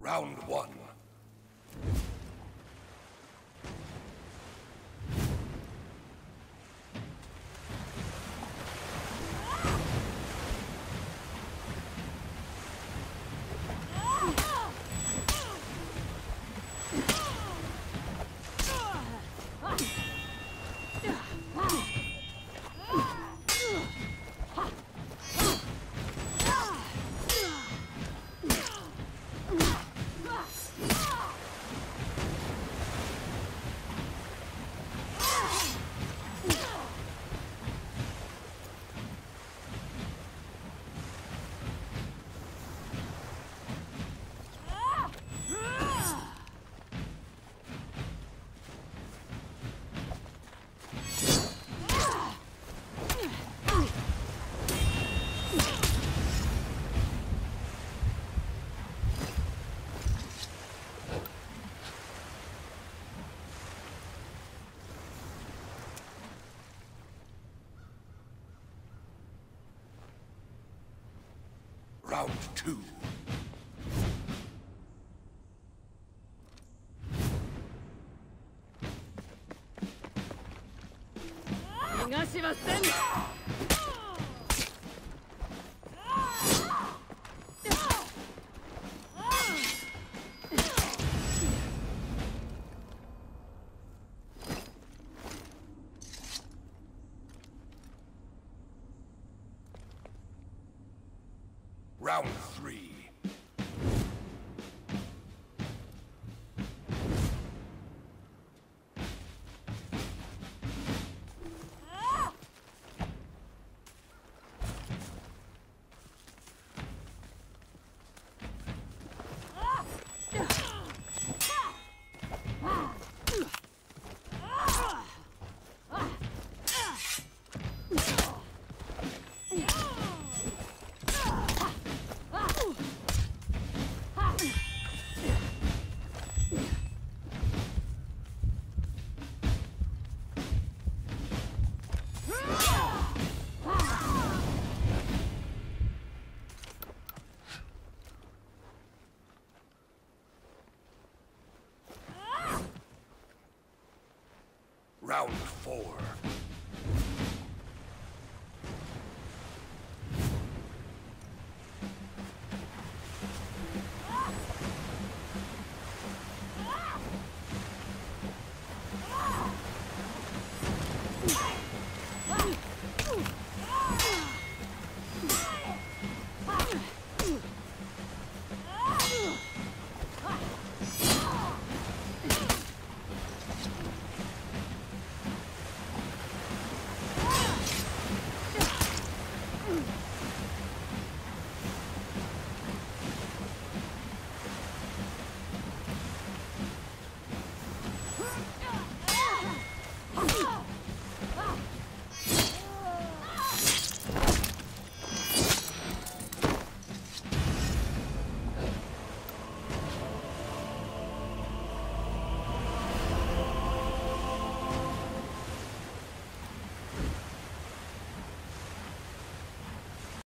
Round one. Round two. 逃 Round three. four.